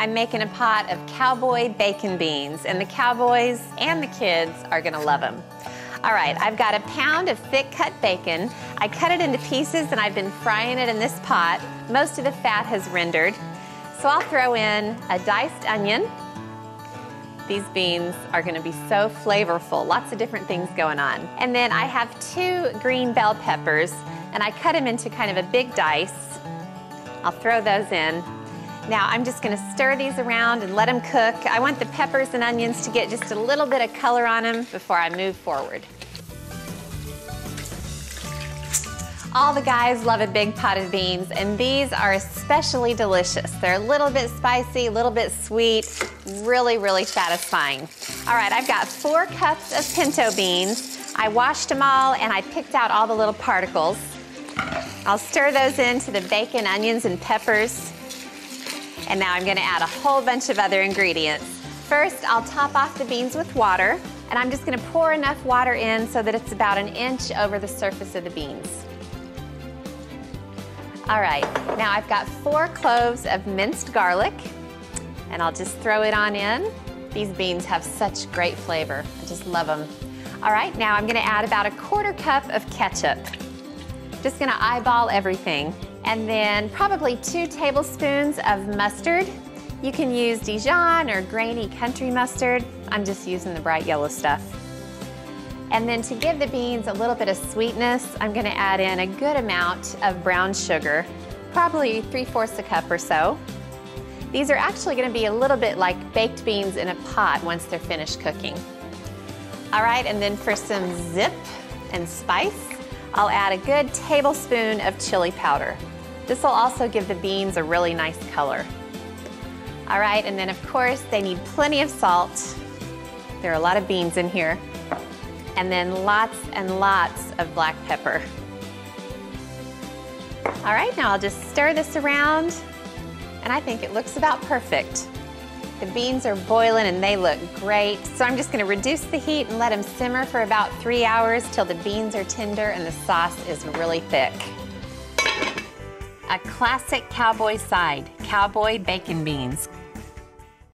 I'm making a pot of cowboy bacon beans, and the cowboys and the kids are gonna love them. All right, I've got a pound of thick cut bacon. I cut it into pieces and I've been frying it in this pot. Most of the fat has rendered. So I'll throw in a diced onion. These beans are gonna be so flavorful, lots of different things going on. And then I have two green bell peppers and I cut them into kind of a big dice. I'll throw those in. Now I'm just gonna stir these around and let them cook. I want the peppers and onions to get just a little bit of color on them before I move forward. All the guys love a big pot of beans, and these are especially delicious. They're a little bit spicy, a little bit sweet, really, really satisfying. All right, I've got four cups of pinto beans. I washed them all and I picked out all the little particles. I'll stir those into the bacon, onions, and peppers. And now I'm gonna add a whole bunch of other ingredients. First, I'll top off the beans with water, and I'm just gonna pour enough water in so that it's about an inch over the surface of the beans. All right, now I've got four cloves of minced garlic, and I'll just throw it on in. These beans have such great flavor. I just love them. All right, now I'm gonna add about a quarter cup of ketchup. Just gonna eyeball everything. And then probably two tablespoons of mustard. You can use Dijon or grainy country mustard. I'm just using the bright yellow stuff. And then to give the beans a little bit of sweetness, I'm gonna add in a good amount of brown sugar, probably 3 fourths a cup or so. These are actually gonna be a little bit like baked beans in a pot once they're finished cooking. All right, and then for some zip and spice, I'll add a good tablespoon of chili powder. This will also give the beans a really nice color. All right, and then of course they need plenty of salt. There are a lot of beans in here. And then lots and lots of black pepper. All right, now I'll just stir this around and I think it looks about perfect. The beans are boiling and they look great. So I'm just gonna reduce the heat and let them simmer for about three hours till the beans are tender and the sauce is really thick. A classic cowboy side, cowboy bacon beans.